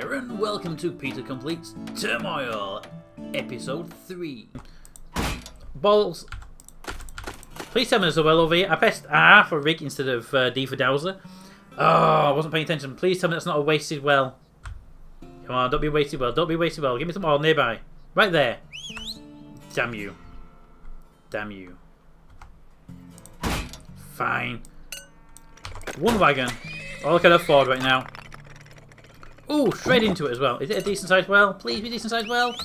and welcome to Peter Completes Turmoil, Episode 3. Balls. Please tell me there's a well over here. I pressed R for Rig instead of uh, D for Dowser. Oh, I wasn't paying attention. Please tell me that's not a wasted well. Come on, don't be wasted well. Don't be wasted well. Give me some oil nearby. Right there. Damn you. Damn you. Fine. One wagon. All I can afford right now. Ooh, straight into it as well. Is it a decent sized well? Please be decent sized well.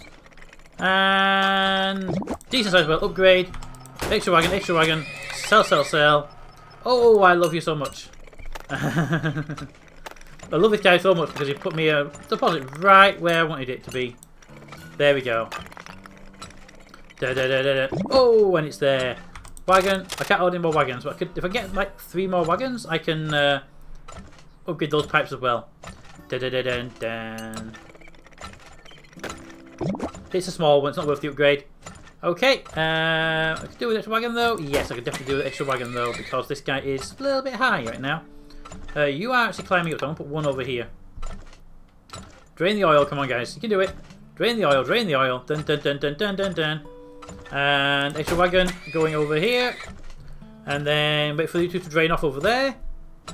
And decent sized well. Upgrade. Extra wagon, extra wagon. Sell, sell, sell. Oh, I love you so much. I love this guy so much because he put me a deposit right where I wanted it to be. There we go. Da, da, da, da, da. Oh, and it's there. Wagon. I can't hold any more wagons, but I could, if I get like three more wagons, I can uh, upgrade those pipes as well. Da, da, dun, dun. It's a small one, it's not worth the upgrade. Okay, uh, I could do with extra wagon though. Yes, I could definitely do with extra wagon though, because this guy is a little bit high right now. Uh, you are actually climbing up, so I'm going to put one over here. Drain the oil, come on guys, you can do it. Drain the oil, drain the oil. Dun dun dun dun dun dun dun. And extra wagon going over here. And then wait for you two to drain off over there.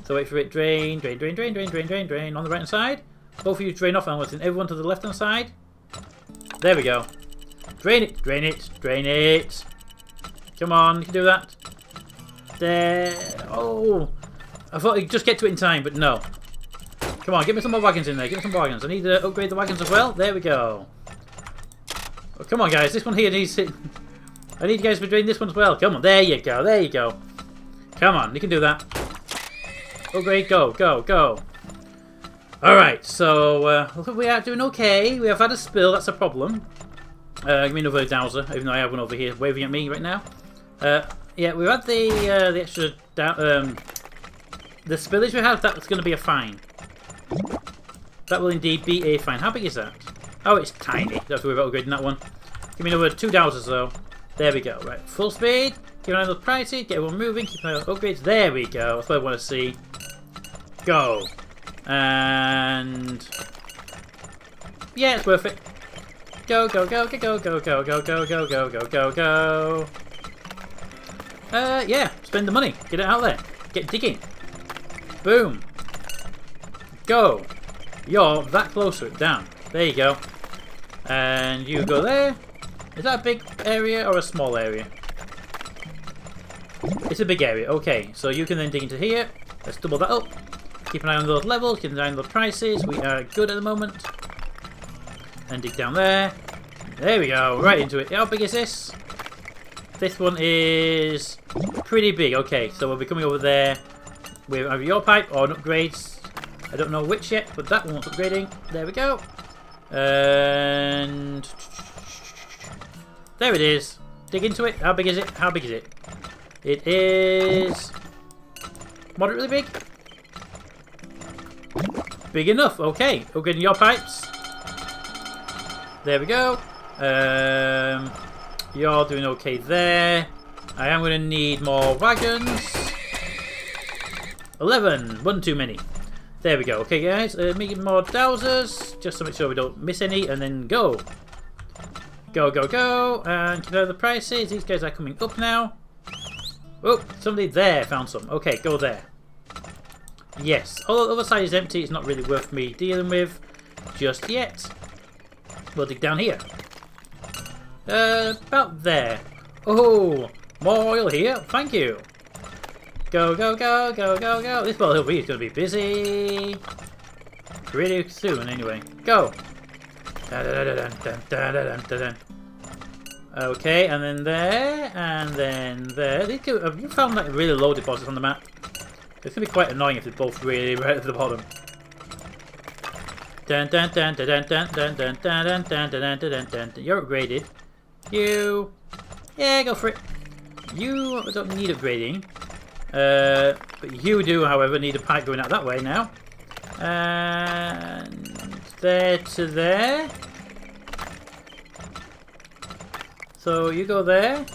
So wait for it. Drain, drain, drain, drain, drain, drain, drain, drain. On the right hand side. Both of you drain off and listen. Everyone to the left hand side. There we go. Drain it, drain it, drain it. Come on, you can do that. There. Oh. I thought I'd just get to it in time, but no. Come on, give me some more wagons in there. Give me some wagons. I need to upgrade the wagons as well. There we go. Oh, come on, guys. This one here needs it. I need you guys to be doing this one as well. Come on. There you go. There you go. Come on. You can do that. Upgrade. Go. Go. Go. Alright. So, uh, we are doing okay. We have had a spill. That's a problem. Uh, give me another dowser, even though I have one over here waving at me right now. Uh, yeah, we've had the uh, the extra um, the spillage we have. That's going to be a fine. That will indeed be a fine. How big is that? Oh, it's tiny. Don't have to worry about upgrading that one. Give me another two dowsers though. There we go. Right, full speed. Keep an eye on the prices. Get everyone moving. Keep my upgrades. There we go. That's what I want to see. Go. And yeah, it's worth it. Go, go, go, go, go, go, go, go, go, go, go, go, go. Uh, yeah, spend the money. Get it out there. Get digging. Boom. Go. You're that close to it. Down. There you go. And you go there. Is that a big area or a small area? It's a big area. Okay, so you can then dig into here. Let's double that up. Keep an eye on those levels. Keep an eye on those prices. We are good at the moment. And dig down there. There we go. Right into it. How big is this? This one is pretty big. Okay, so we'll be coming over there with either your pipe or upgrades. I don't know which yet, but that one's upgrading. There we go. And there it is. Dig into it. How big is it? How big is it? It is moderately big. Big enough. Okay. Upgrading your pipes. There we go. Um, you're doing okay there. I am going to need more wagons. 11. One too many. There we go. Okay, guys. Uh, making more dowsers. Just to make sure we don't miss any. And then go. Go, go, go. And you know the prices. These guys are coming up now. Oh, somebody there found some. Okay, go there. Yes. All the other side is empty. It's not really worth me dealing with just yet. We'll dig down here. Uh, about there. Oh, more oil here. Thank you. Go, go, go, go, go, go. This ball hill is going to be busy. Pretty soon, anyway. Go. Okay, and then there, and then there. Have you found like really low deposits on the map? It's going to be quite annoying if they're both really right at the bottom. You're upgraded. You. Yeah, go for it. You don't need upgrading. Uh, but you do, however, need a pipe going out that way now. And there to there. So you go there.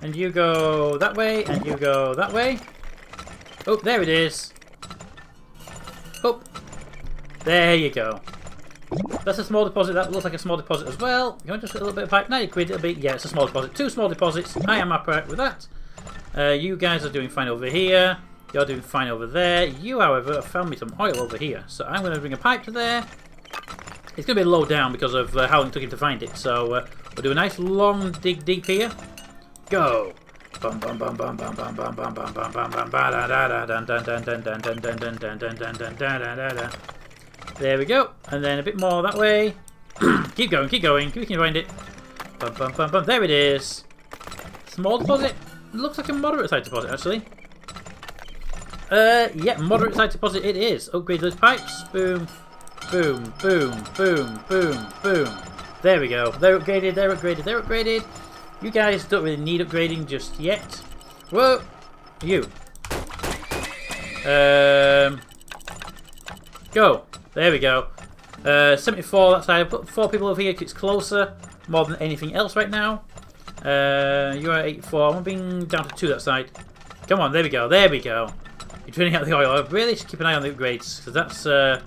And you go that way, and you go that way. Oh, there it is. Oh, There you go. That's a small deposit. That looks like a small deposit as well. You want just a little bit of pipe? 90 quid. It'll be, yeah, it's a small deposit. Two small deposits. I am upright with that. Uh, you guys are doing fine over here. You're doing fine over there. You, however, have found me some oil over here. So I'm going to bring a pipe to there. It's going to be low down because of uh, how long it took him to find it. So uh, we'll do a nice long dig deep here. Go. There we go. And then a bit more that way. keep going, keep going. We can find it. Bum, bum, bum, bum. There it is. Small deposit. Looks like a moderate size deposit, actually. Uh, yeah, moderate size deposit it is. Upgrade those pipes. Boom, boom, boom, boom, boom, boom. There we go. They're upgraded, they're upgraded, they're upgraded. You guys don't really need upgrading just yet. Whoa! You. Um, go. There we go. Uh, 74, that's I put four people over here because it's closer, more than anything else right now. Uh, you're at 84, I'm being down to 2 that side. Come on, there we go, there we go. You're draining out the oil. I really should keep an eye on the upgrades, because that's uh,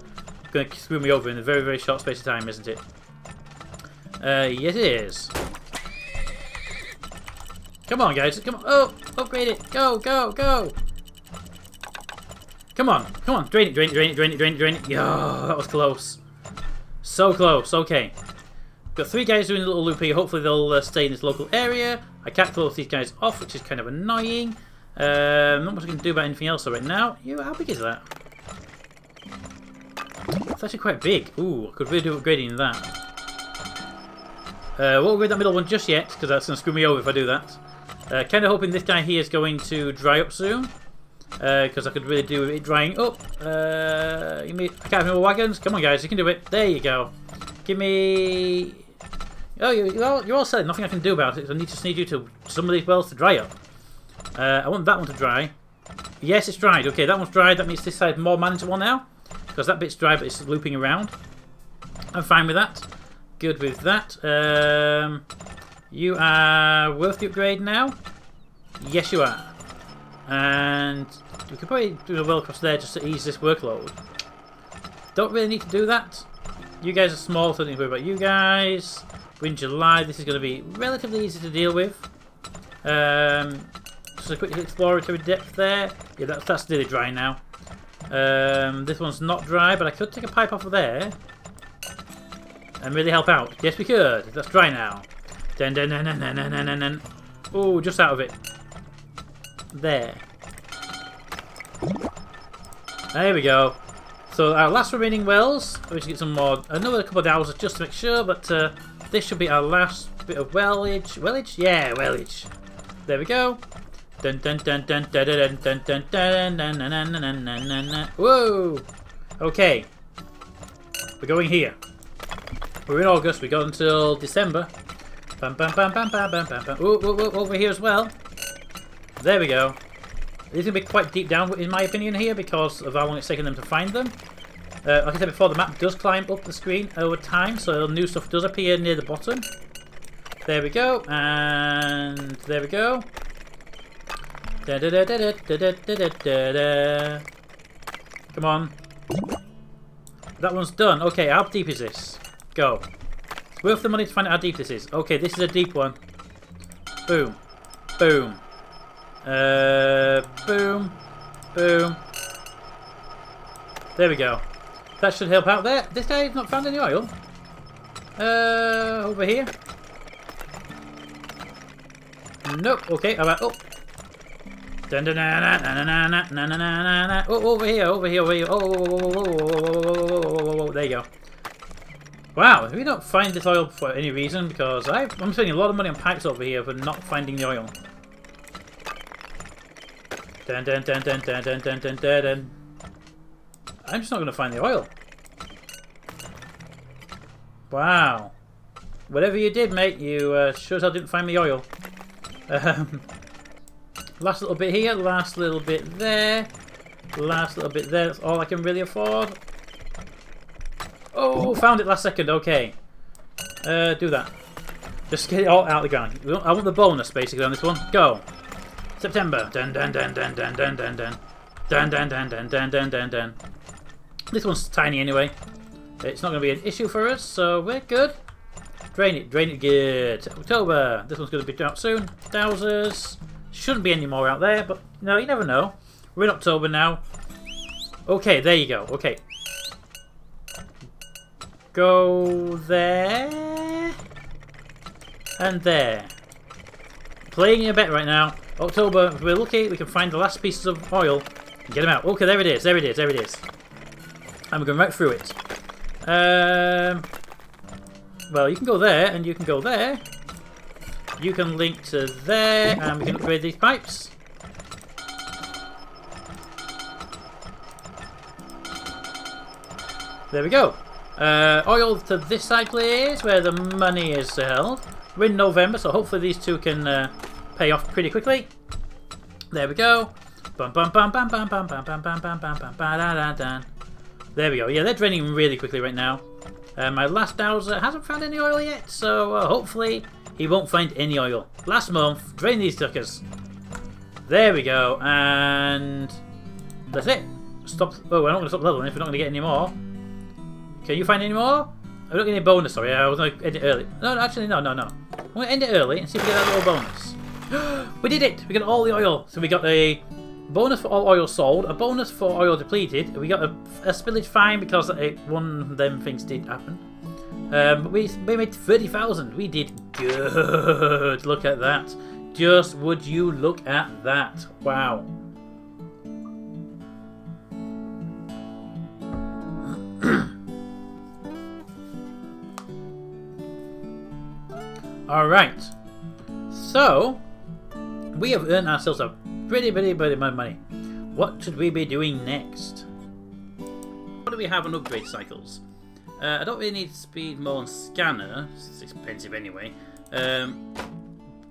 going to screw me over in a very, very short space of time, isn't it? Uh, yes it is. Come on, guys. Come on. Oh, upgrade it. Go, go, go. Come on. Come on. Drain it, drain it, drain it, drain it, drain it, drain it. Yeah, that was close. So close. Okay. Got three guys doing a little loop here. Hopefully they'll uh, stay in this local area. I can't close these guys off, which is kind of annoying. Um, not much I can do about anything else right now. You, how big is that? It's actually quite big. Ooh, I could really do upgrading that. Uh, won't upgrade that middle one just yet, because that's going to screw me over if I do that. Uh, kind of hoping this guy here is going to dry up soon. Because uh, I could really do with it drying up. Uh, you I can't more wagons. Come on, guys, you can do it. There you go. Give me... Oh, you're all, you're all set. Nothing I can do about it. I need just need you to some of these wells to dry up. Uh, I want that one to dry. Yes, it's dried. Okay, that one's dried. That means this side more manageable now. Because that bit's dry, but it's looping around. I'm fine with that. Good with that. Um, you are worth the upgrade now? Yes, you are. And we could probably do a well across there just to ease this workload. Don't really need to do that. You guys are small, so don't worry about you guys. We're in July. This is going to be relatively easy to deal with. Um, just a quick exploratory depth there. Yeah, that's, that's nearly dry now. Um, this one's not dry, but I could take a pipe off of there and really help out. Yes, we could. That's dry now. Dun, dun, dun, dun, dun, dun, dun, dun. Oh, just out of it. There. There we go. So our last remaining wells, we should get some more, another couple of hours just to make sure, but uh, this should be our last bit of wellage. Wellage? Yeah, wellage. There we go. Dun dun dun dun dun dun dun dun dun dun dun dun dun dun dun dun Whoa! Okay. We're going here. We're in August, we got until December. Ooh, ooh, ooh, over here as well. There we go. These are going to be quite deep down, in my opinion, here, because of how long it's taken them to find them. Uh, like I said before, the map does climb up the screen over time, so new stuff does appear near the bottom. There we go, and there we go. Da -da -da Come on. That one's done. Okay, how deep is this? Go. Worth the money to find out how deep this is. Okay, this is a deep one. Boom. Boom. Uh, boom. Boom. There we go. That should help out there. This guy's not found any oil. Uh, over here. Nope. Okay, I'm out. Oh. Oh, over here, over here, over here. Oh, there you go. Wow, if we don't find this oil for any reason, because i am spending a lot of money on pipes over here for not finding the oil. Dun dun dun dun dun dun dun dun dun. I'm just not going to find the oil. Wow. Whatever you did, mate, you uh, sure as hell didn't find the oil. Um, last little bit here, last little bit there, last little bit there. That's all I can really afford. Oh, found it last second. Okay. Uh, do that. Just get it all out of the ground. I want the bonus, basically, on this one. Go. September. Dun dun dun dun dun dun dun dun. Dun dun dun dun dun dun dun dun. This one's tiny anyway. It's not going to be an issue for us, so we're good. Drain it, drain it good. October. This one's going to be out soon. Thousands. Shouldn't be any more out there, but no, you never know. We're in October now. Okay, there you go. Okay. Go there. And there. Playing a bet right now. October, if we're lucky, we can find the last pieces of oil and get them out. Okay, there it is, there it is, there it is. And we're going right through it. Um, well, you can go there, and you can go there. You can link to there, and we can upgrade these pipes. There we go. Uh, oil to this side, please, where the money is held. We're in November, so hopefully these two can uh, pay off pretty quickly. There we go. There we go. Yeah, they're draining really quickly right now. Uh, my last dowser hasn't found any oil yet, so uh, hopefully he won't find any oil. Last month, drain these suckers. There we go, and that's it. Stop. Oh, we're not going to stop leveling if we're not going to get any more. Can you find any more? I'm not getting any bonus, sorry. I was going to end it early. No, no, actually, no, no, no. I'm going to end it early and see if we get that little bonus. we did it! We got all the oil. So we got a bonus for all oil sold, a bonus for oil depleted. We got a, a spillage fine because it, one of them things did happen. Um, we, we made 30,000. We did good. Look at that. Just would you look at that. Wow. Alright. So, we have earned ourselves a pretty, pretty, pretty much money. What should we be doing next? What do we have on upgrade cycles? Uh, I don't really need speed more on scanner. It's expensive anyway. Um,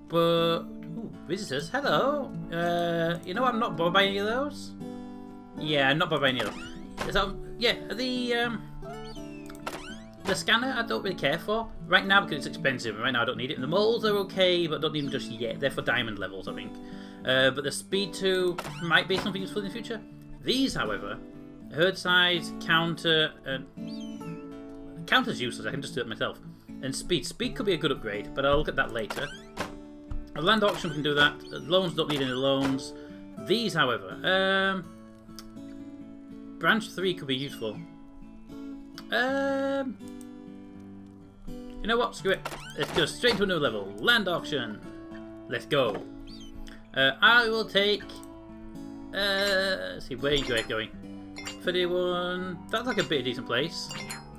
but ooh, visitors, hello. Uh, you know I'm not bothered by any of those. Yeah, I'm not bothered by any of those. So yeah, the um, the scanner I don't really care for right now because it's expensive. and Right now I don't need it. And the moles are okay, but don't need them just yet. They're for diamond levels, I think. Uh, but the speed 2 might be something useful in the future. These, however, herd size, counter, and counter's useless. I can just do it myself. And speed. Speed could be a good upgrade, but I'll look at that later. A land auction can do that. Loans don't need any loans. These, however, um, branch 3 could be useful. Um, you know what? Screw it. Let's go straight to a new level. Land auction. Let's go. Uh, I will take. Uh, let's see, where you guys going? 31. That's like a pretty decent place.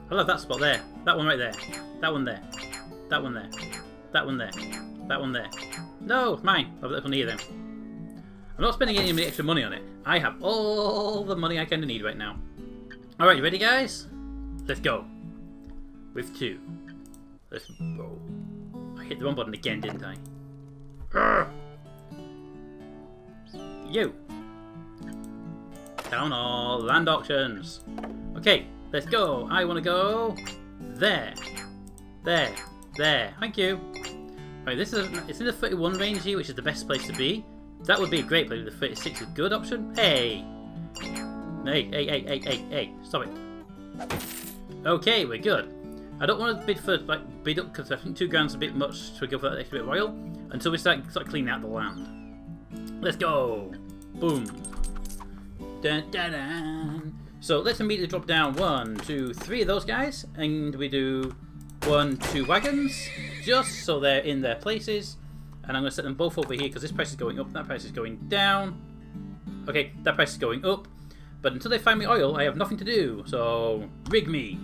I love that spot there. That one right there. That one there. That one there. That one there. That one there. No, mine. I've got one here then. I'm not spending any extra money on it. I have all the money I kind of need right now. Alright, you ready guys? Let's go. With two. Let's go. I hit the wrong button again, didn't I? You. Town hall, land auctions. Okay, let's go. I want to go there. There. There. Thank you. Right, this is it's in the 31 range here, which is the best place to be. That would be a great place. The 36 is a good option. Hey. Hey, hey, hey, hey, hey, hey. Stop it. Okay, we're good. I don't want to bid for like bid up because I think two grand's a bit much to go for that extra bit of oil until we start start cleaning out the land. Let's go. Boom. Dun, dun, dun. So let's immediately drop down one, two, three of those guys, and we do one, two wagons, just so they're in their places. And I'm going to set them both over here because this price is going up, that price is going down. Okay, that price is going up. But until they find me oil, I have nothing to do. So, rig me.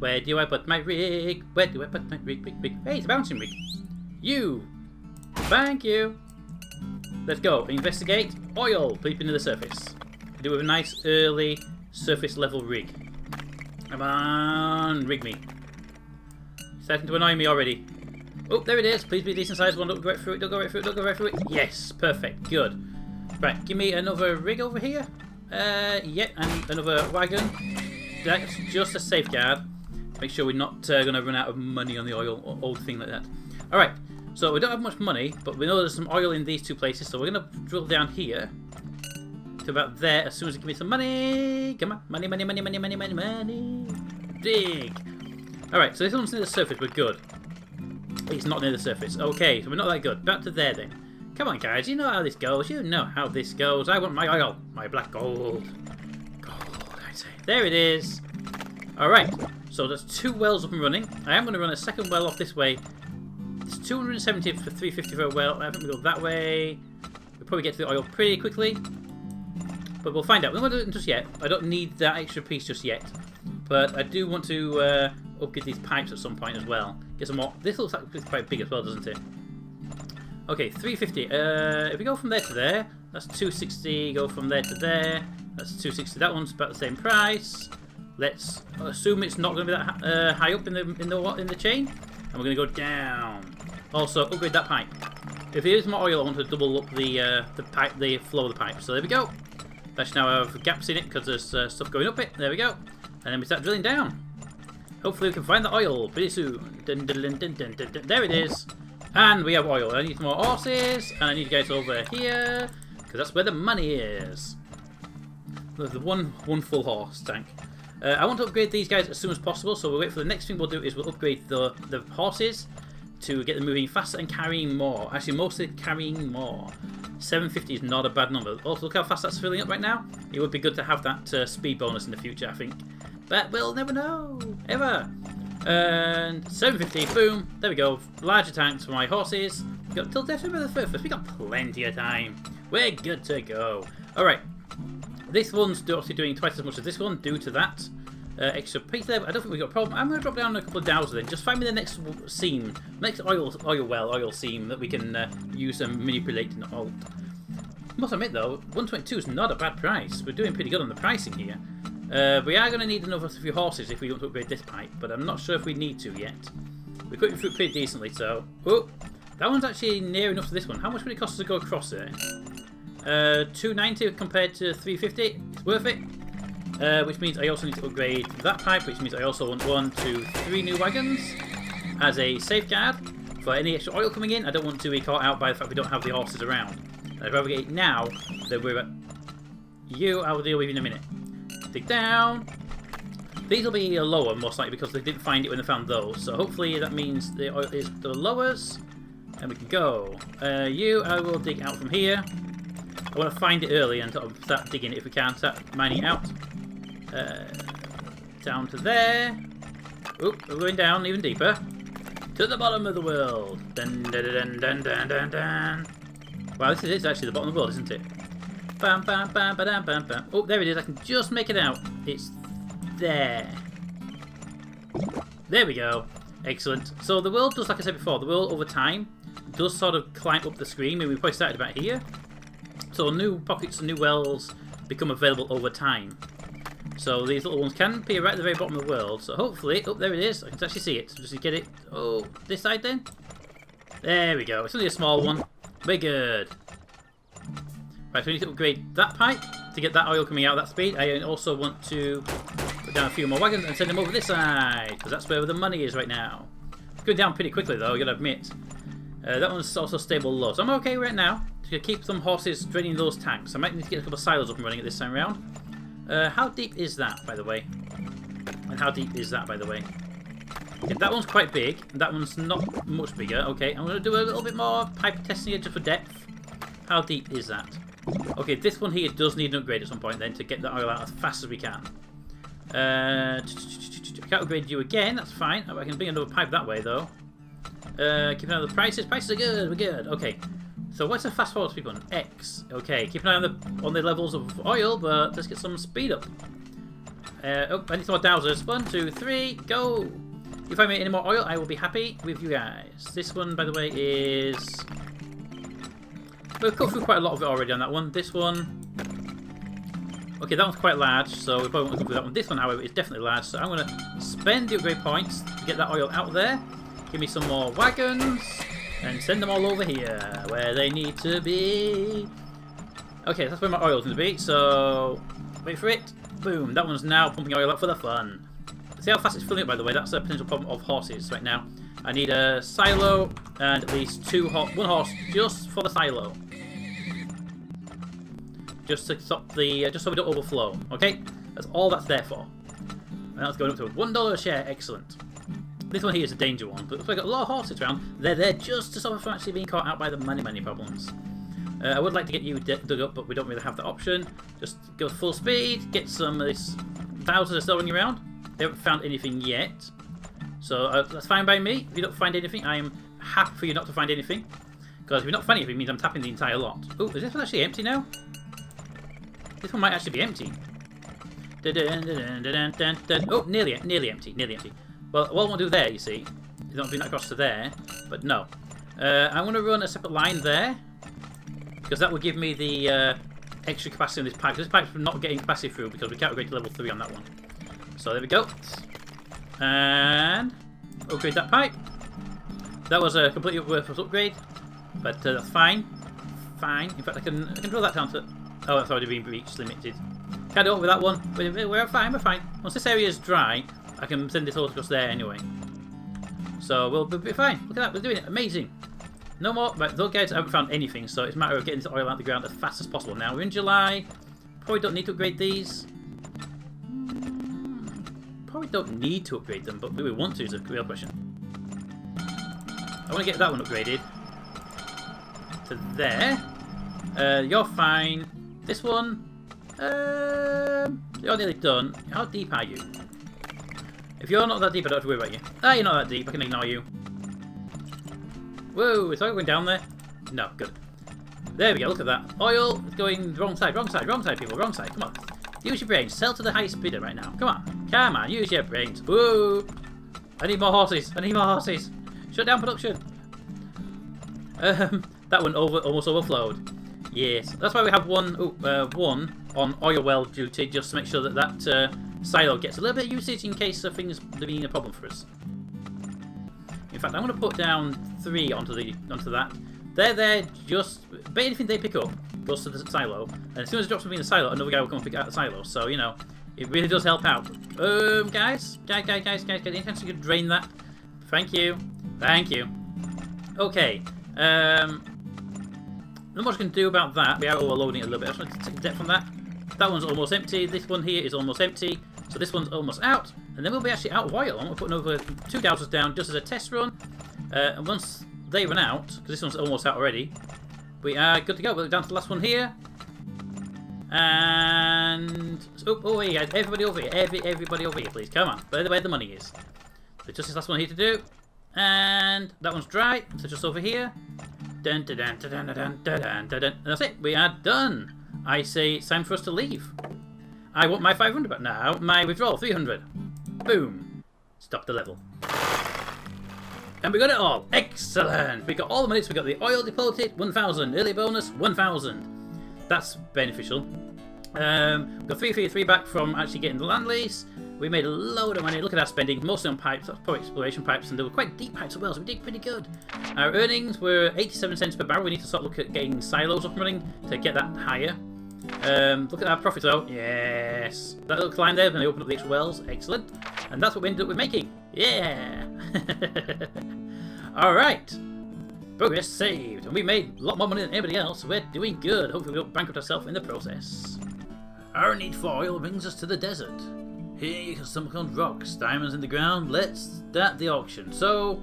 Where do I put my rig? Where do I put my rig, rig, rig? Hey, it's a bouncing rig. You. Thank you. Let's go. Investigate. Oil. Leap into the surface. Do with a nice early surface level rig. Come on, rig me. Starting to annoy me already. Oh, there it is. Please be a decent sized one. Don't go right through it. Don't go right through it. Don't go right through it. Yes, perfect. Good. Right, give me another rig over here. Uh, yeah, and another wagon. That's just a safeguard. Make sure we're not uh, going to run out of money on the oil or old thing like that. Alright, so we don't have much money, but we know there's some oil in these two places, so we're going to drill down here. to about there as soon as you give me some money. Come on, money, money, money, money, money, money, money. Dig. Alright, so this one's near the surface, we're good. It's not near the surface. Okay, so we're not that good. Back to there then. Come on, guys, you know how this goes. You know how this goes. I want my oil. My black gold. Gold, I say. There it is. Alright, so there's two wells up and running. I am going to run a second well off this way. It's 270 for 350 for a well. I think we go that way. We'll probably get to the oil pretty quickly. But we'll find out. We're not doing it just yet. I don't need that extra piece just yet. But I do want to uh, upgrade these pipes at some point as well. Get some more. This looks like it's quite big as well, doesn't it? Okay, 350. Uh, if we go from there to there, that's 260. Go from there to there, that's 260. That one's about the same price. Let's assume it's not going to be that uh, high up in the in the in the chain, and we're going to go down. Also, upgrade that pipe. If there is more oil, I want to double up the uh, the pipe, the flow of the pipe. So there we go. That should now have gaps in it because there's uh, stuff going up it. There we go. And then we start drilling down. Hopefully we can find the oil pretty soon. Dun, dun, dun, there it is. And we have oil. I need some more horses. And I need to get over here. Because that's where the money is. The one, one full horse tank. Uh, I want to upgrade these guys as soon as possible. So we'll wait for the next thing we'll do is we'll upgrade the, the horses to get them moving faster and carrying more. Actually, mostly carrying more. 750 is not a bad number. Also, look how fast that's filling up right now. It would be good to have that uh, speed bonus in the future, I think. But we'll never know. Ever. And 750, boom. There we go. Larger tanks for my horses. We got till December the 5th. We got plenty of time. We're good to go. Alright. This one's obviously doing twice as much as this one due to that uh, extra piece there. I don't think we've got a problem. I'm going to drop down a couple of dowsers then. Just find me the next seam, next oil oil well, oil seam that we can uh, use and manipulate and alt. Must admit though, 122 is not a bad price. We're doing pretty good on the pricing here. Uh, we are going to need another few horses if we want to upgrade this pipe, but I'm not sure if we need to yet. We're cutting through pretty decently, so... Oh, that one's actually near enough to this one. How much would it cost us to go across it? Uh, 290 compared to 350. It's worth it. Uh, which means I also need to upgrade that pipe, which means I also want one, two, three new wagons as a safeguard for any extra oil coming in. I don't want to be caught out by the fact we don't have the horses around. And if I get it now, then we're at you. I will deal with you in a minute. Dig down. These will be lower, most likely, because they didn't find it when they found those. So hopefully that means the oil is the lowers. And we can go. Uh, you, I will dig out from here. I want to find it early and sort of start digging it if we can. Start mining out. Uh, down to there. Oop, we're going down even deeper. To the bottom of the world. Dun, dun, dun, dun, dun, dun. Wow, this is actually the bottom of the world, isn't it? Bam, bam, bam, bam, bam, bam. Oh, there it is. I can just make it out. It's there. There we go. Excellent. So the world does, like I said before, the world over time does sort of climb up the screen. Maybe we probably started about here. So new pockets and new wells become available over time. So these little ones can be right at the very bottom of the world. So hopefully, oh, there it is. I can actually see it. Just get it. Oh, this side then. There we go. It's only a small one. We're good. Right, so we need to upgrade that pipe to get that oil coming out at that speed. I also want to put down a few more wagons and send them over this side, because that's where the money is right now. It's going down pretty quickly though, I gotta admit. Uh, that one's also stable low, so I'm okay right now to keep some horses draining those tanks. I might need to get a couple of silos up and running at this time around. Uh, how deep is that, by the way? And how deep is that, by the way? Okay, that one's quite big. That one's not much bigger. Okay, I'm going to do a little bit more pipe testing here just for depth. How deep is that? Okay, this one here does need an upgrade at some point then to get the oil out as fast as we can. Uh, I can't upgrade you again, that's fine. I can bring another pipe that way though. Uh, keep an eye on the prices. Prices are good, we're good. Okay, so what's the fast forward speed button? X. Okay, keep an eye on the on the levels of oil, but let's get some speed up. Uh, oh, I need some more dowsers. One, two, three, go! If I make any more oil, I will be happy with you guys. This one, by the way, is... We've got through quite a lot of it already on that one. This one... Okay, that one's quite large, so we probably won't go through that one. This one, however, is definitely large, so I'm going to spend the upgrade points to get that oil out there. Give me some more wagons and send them all over here where they need to be. Okay, that's where my oil's going to be, so wait for it. Boom, that one's now pumping oil up for the fun. See how fast it's filling up, by the way? That's a potential problem of horses right now. I need a silo and at least two ho one horse just for the silo. just to stop the, uh, just so we don't overflow. Okay, that's all that's there for. And that's going up to one dollar a share. Excellent. This one here is a danger one, but we've got a lot of horses around. They're there just to stop us from actually being caught out by the money, money problems. Uh, I would like to get you dug up, but we don't really have the option. Just go full speed, get some of this dowser are still running around. They haven't found anything yet. So uh, that's fine by me. If you don't find anything, I am happy for you not to find anything. Because if you're not finding anything, it means I'm tapping the entire lot. Oh, is this one actually empty now? This one might actually be empty. Oh, nearly, nearly empty, nearly empty. Well, what I want to do there, you see, is not bring that across to there, but no. Uh, I'm going to run a separate line there, because that will give me the uh, extra capacity on this pipe. This pipe's not getting capacity through because we can't upgrade to level 3 on that one. So there we go. And upgrade that pipe. That was a completely worthless upgrade, but uh, that's fine. Fine. In fact, I can I can drill that down to. Oh, that's already been breached, limited. Can't do it with that one. We're fine. We're fine. Once this area is dry, I can send this all across there anyway. So we'll, be fine. Look at that. We're doing it. Amazing. No more. Right, those guys haven't found anything, so it's a matter of getting this oil out of the ground as fast as possible. Now we're in July. Probably don't need to upgrade these. Probably don't need to upgrade them, but do we want to is a real question. I want to get that one upgraded to there. Uh, you're fine. This one, um, you're nearly done. How deep are you? If you're not that deep, I don't have to worry about you. Ah, you're not that deep. I can ignore you. Whoa, is oil going down there? No, good. There we go, look at that. Oil going wrong side, wrong side, wrong side, people, wrong side. Come on. Use your brains. Sell to the highest bidder right now. Come on. Come on, use your brains. Whoa. I need more horses. I need more horses. Shut down production. Um, that one over almost overflowed. Yes, that's why we have one, oh, uh, one on oil well duty, just to make sure that that uh, silo gets a little bit of usage in case of things being a problem for us. In fact, I'm going to put down three onto the onto that. They're there just... But anything they pick up goes to the silo. And as soon as it drops something in the silo, another guy will come and pick out the silo. So, you know, it really does help out. Um, guys? Guys, guys, guys, guys, any chance you could drain that? Thank you. Thank you. Okay. Um, not much I can do about that. We are overloading it a little bit. I just want to take depth from that. That one's almost empty. This one here is almost empty. So this one's almost out, and then we'll be actually out. I'm going to put another two Dowsers down just as a test run. Uh, and once they run out, because this one's almost out already, we are good to go. We're down to the last one here. And... Oh, oh, hey guys, everybody over here. Every, everybody over here, please. Come on. Where, the where the money is. So just this last one here to do. And that one's dry, so just over here. Dun, dun, dun, dun, dun, dun, dun, dun, dun. And that's it. We are done. I say it's time for us to leave. I want my 500 back now. My withdrawal, 300. Boom. Stop the level. And we got it all. Excellent. We got all the money. So we got the oil deposited, 1,000. Early bonus, 1,000. That's beneficial. Um, we got 333 back from actually getting the land lease. We made a load of money. Look at our spending, mostly on pipes, that's exploration pipes, and they were quite deep pipes as well, so we did pretty good. Our earnings were 87 cents per barrel. We need to sort of look at getting silos up and running to get that higher. Um, look at our profit though. Yes. That little climb there, and they open up the extra wells. Excellent. And that's what we ended up with making. Yeah. Alright. Progress saved. And we made a lot more money than anybody else, we're doing good. Hopefully we don't bankrupt ourselves in the process. Our need for oil brings us to the desert. Here you can stumble on rocks, diamonds in the ground. Let's start the auction. So,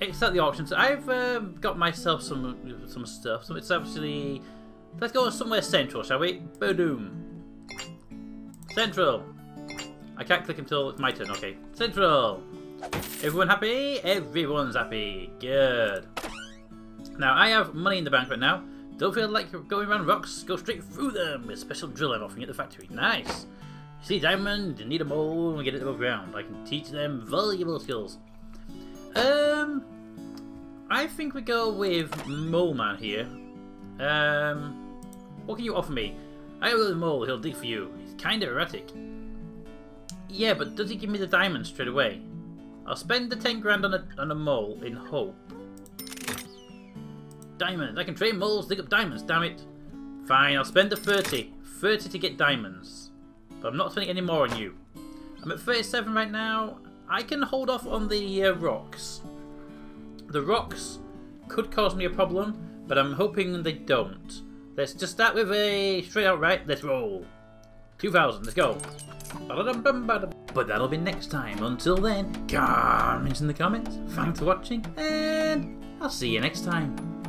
it's at the auction. So I've um, got myself some some stuff. So it's actually Let's go somewhere central, shall we? Boom. Central. I can't click until it's my turn. Okay. Central. Everyone happy? Everyone's happy. Good. Now, I have money in the bank right now. Don't feel like going around rocks. Go straight through them with special drill I'm offering at the factory. Nice. See diamond, you need a mole, and get it above ground. I can teach them valuable skills. Um, I think we go with Mole Man here. Um, what can you offer me? I have a mole, he'll dig for you. He's kinda erratic. Yeah, but does he give me the diamond straight away? I'll spend the 10 grand on a, on a mole in hope. Diamonds. I can train moles dig up diamonds, damn it. Fine, I'll spend the 30. 30 to get diamonds. But I'm not spending any more on you. I'm at 37 right now. I can hold off on the uh, rocks. The rocks could cause me a problem, but I'm hoping they don't. Let's just start with a straight out right. Let's roll. 2000, let's go. But that'll be next time. Until then, comments in the comments. Thanks for watching, and I'll see you next time.